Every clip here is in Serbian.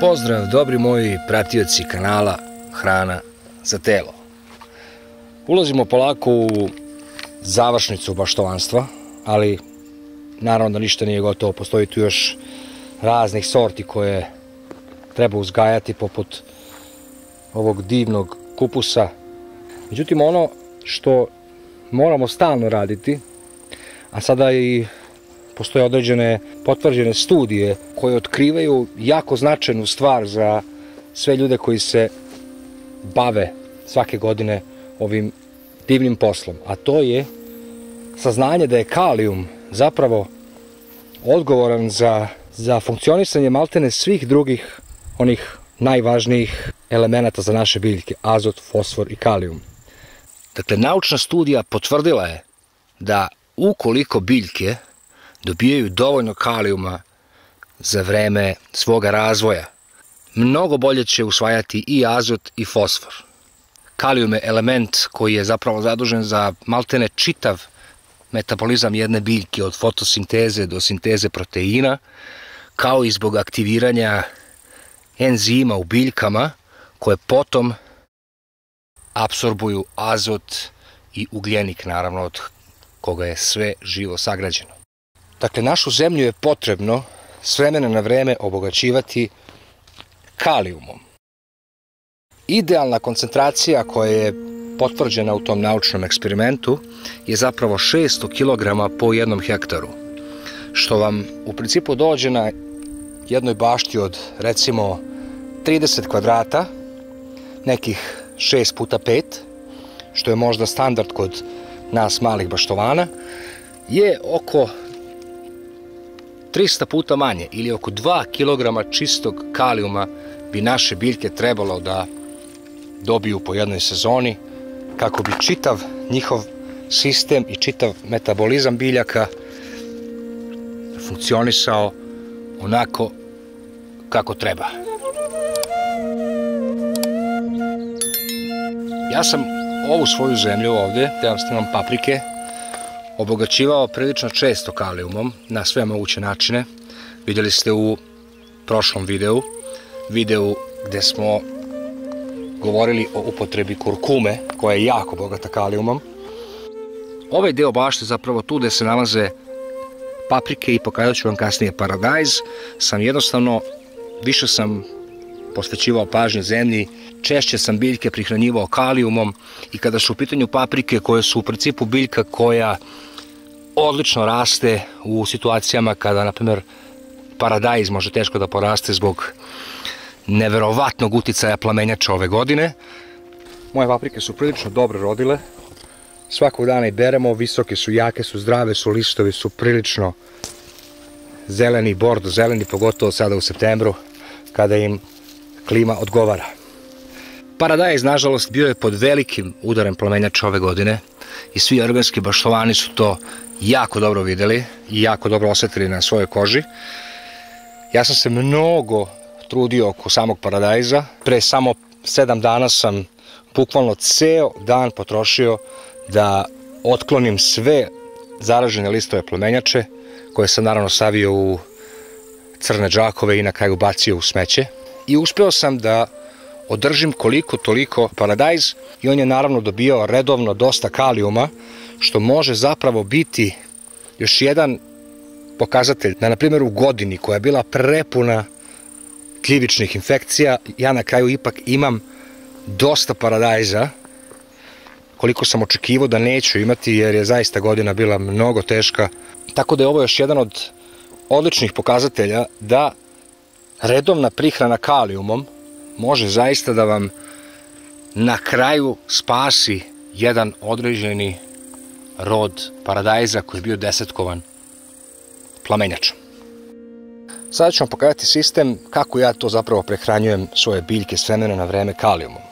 Pozdrav, dobri moji pratioci kanala Hrana za telo. Ulazimo polako u završnicu baštovanstva, ali naravno da ništa nije gotovo. Postoji tu još raznih sorti koje treba uzgajati poput ovog divnog kupusa. Međutim, ono što moramo stalno raditi, a sada i postoje određene potvrđene studije koje otkrivaju jako značajnu stvar za sve ljude koji se bave svake godine ovim divnim poslom, a to je saznanje da je kalijum zapravo odgovoran za, za funkcionisanje maltene svih drugih onih najvažnijih elemenata za naše biljke, azot, fosfor i kalijum. Dakle, naučna studija potvrdila je da ukoliko biljke dobijaju dovoljno kalijuma za vreme svoga razvoja, mnogo bolje će usvajati i azot i fosfor. Kalijum je element koji je zapravo zadužen za maltene čitav metabolizam jedne biljke od fotosinteze do sinteze proteina, kao i zbog aktiviranja enzima u biljkama koje potom apsorbuju azot i ugljenik, naravno od koga je sve živo sagrađeno. Dakle, našu zemlju je potrebno s vremena na vreme obogaćivati kalijumom. Idealna koncentracija koja je potvrđena u tom naučnom eksperimentu je zapravo 600 kg po jednom hektaru, što vam u principu dođe na jednoj bašti od recimo 30 kvadrata, nekih 6 puta 5, što je možda standard kod nas malih baštovana, je oko 300 puta manje ili oko 2 kg čistog kalijuma bi naše biljke trebalo da dobiju po jednoj sezoni kako bi čitav njihov sistem i čitav metabolizam biljaka funkcionisao onako kako treba. Ja sam ovu svoju zemlju ovde, gde vam snimam paprike, obogaćivao prilično često kalijumom na sve moguće načine. Vidjeli ste u prošlom videu, videu gde smo govorili o upotrebi kurkume, koja je jako bogata kalijumom. Ovaj deo bašte, zapravo tu gde se nalaze paprike i pokazat ću vam kasnije paradajz, sam jednostavno, više sam posvećivao pažnju zemlji, češće sam biljke prihranjivao kalijumom i kada su u pitanju paprike koje su u principu biljka koja odlično raste u situacijama kada, na primjer, paradajz može teško da poraste zbog neverovatnog uticaja plamenjača ove godine. Moje paprike su prilično dobro rodile. Svakog dana i beremo, visoke su, jake su, zdrave su, listovi su prilično zeleni, bordo zeleni, pogotovo sada u septembru, kada im klima odgovara. Paradajz, nažalost, bio je pod velikim udarem plamenjača ove godine i svi organski baštovani su to jako dobro videli i jako dobro osetili na svojoj koži. Ja sam se mnogo trudio oko samog paradajza. Pre samo sedam dana sam bukvalno ceo dan potrošio da otklonim sve zaražene listove plomenjače, koje sam naravno stavio u crne džakove i na kraju bacio u smeće. I uspeo sam da održim koliko toliko paradajz i on je naravno dobio redovno dosta kalijuma, što može zapravo biti još jedan pokazatelj da, na primjer, u godini koja je bila prepuna kljivičnih infekcija, ja na kraju ipak imam dosta paradajza, koliko sam očekivao da neću imati, jer je zaista godina bila mnogo teška. Tako da je ovo još jedan od odličnih pokazatelja da redovna prihrana kalijumom može zaista da vam na kraju spasi jedan određeni rod paradajza koji je bio desetkovan plamenjačom. Sada ću vam pokazati sistem kako ja to zapravo prehranjujem svoje biljke s vremena na vreme kalijumom.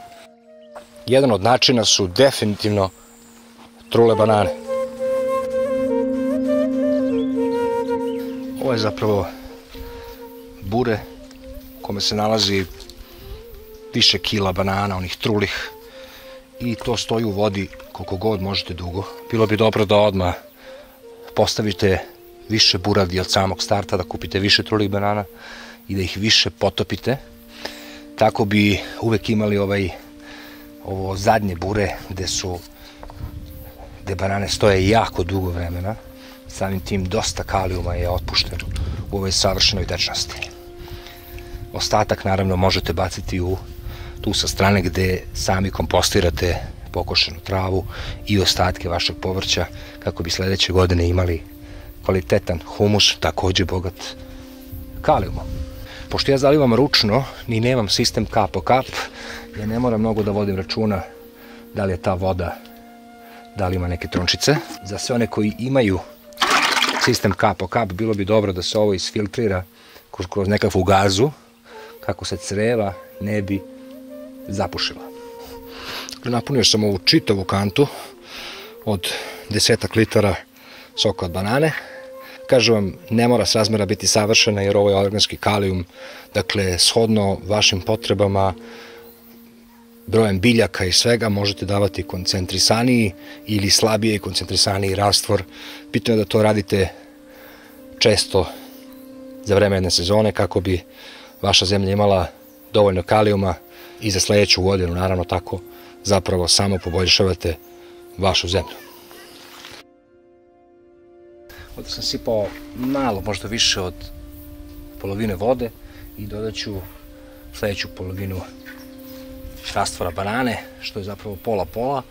Jedan od načina su definitivno trule banane. Ovo je zapravo bure kome se nalazi više kila banana, onih trulih i to stoji u vodi koliko god možete dugo. Bilo bi dobro da odmah postavite više buradi od samog starta, da kupite više trulih banana i da ih više potopite. Tako bi uvek imali ovaj ovo zadnje bure gde su gde banane stoje jako dugo vremena. Samim tim dosta kalijuma je otpušteno u ovoj savršenoj dečnosti ostatak naravno možete baciti u tu sa strane gde sami kompostirate pokošenu travu i ostatke vašeg povrća kako bi sledeće godine imali kvalitetan humus, takođe bogat kalijumom. Pošto ja zalivam ručno, ni nemam sistem kap po kap, ja ne moram mnogo da vodim računa da li je ta voda, da li ima neke trončice. Za sve one koji imaju sistem kap po kap, bilo bi dobro da se ovo isfiltrira kroz nekakvu gazu, kako se creva ne bi zapušila. Napunio sam ovu čitavu kantu od desetak litara soka od banane. Kažem vam, ne mora srazmera biti savršena jer ovo je organski kalijum, dakle, shodno vašim potrebama, brojem biljaka i svega možete davati koncentrisaniji ili slabije koncentrisaniji rastvor. Bitno je da to radite često za vreme jedne sezone kako bi vaša zemlja imala dovoljno kalijuma i za sledeću godinu, naravno tako, zapravo samo poboljšavate vašu zemlju. Ovde sam sipao malo, možda više od polovine vode i dodat ću sledeću polovinu rastvora banane, što je zapravo pola-pola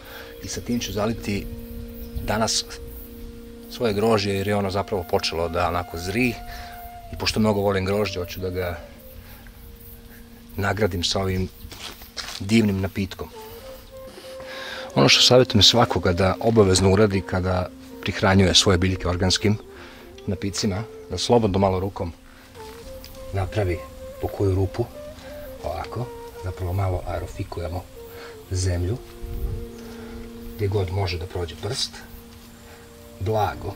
i sa tim ću zaliti danas svoje grožje jer je ono zapravo počelo da onako zri i pošto mnogo volim grožđe, hoću da ga nagradim sa ovim divnim napitkom. Ono što savjetujem svakoga da obavezno uradi kada prihranjuje svoje biljke organskim napicima, da slobodno malo rukom napravi po koju rupu, ovako, zapravo malo aerofikujemo zemlju, gdje god može da prođe prst, blago,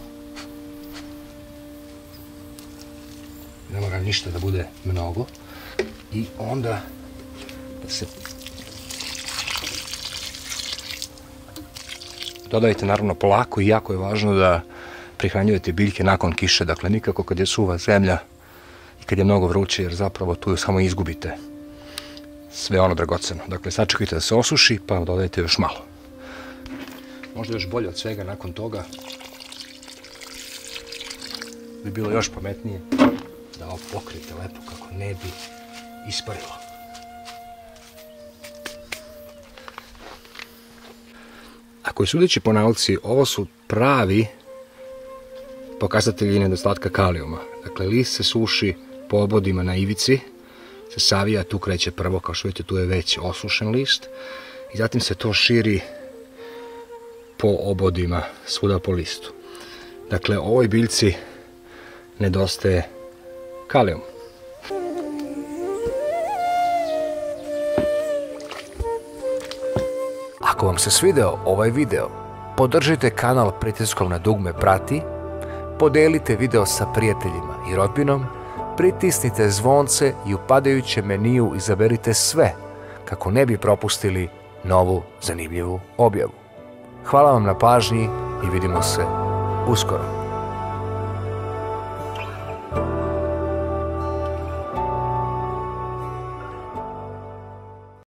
ne mora ništa da bude mnogo, i onda da se dodajte naravno polako i jako je važno da prihranjujete biljke nakon kiše, dakle nikako kad je suva zemlja i kad je mnogo vruće jer zapravo tu samo izgubite sve ono dragoceno. Dakle, sačekajte da se osuši pa dodajte još malo. Možda još bolje od svega nakon toga bi bilo još pametnije da ovo pokrijete lepo kako ne bi isparilo. Ako je sudeći po nauci, ovo su pravi pokazatelji nedostatka kalijuma. Dakle, list se suši po obodima na ivici, se savija, tu kreće prvo, kao što vidite, tu je već osušen list, i zatim se to širi po obodima, svuda po listu. Dakle, ovoj biljci nedostaje kalijum. Ako vam se svideo ovaj video, podržite kanal pritiskom na dugme prati, podelite video sa prijateljima i rodbinom, pritisnite zvonce i u padajućem meniju izaberite sve kako ne bi propustili novu zanimljivu objavu. Hvala vam na pažnji i vidimo se uskoro.